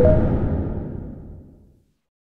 you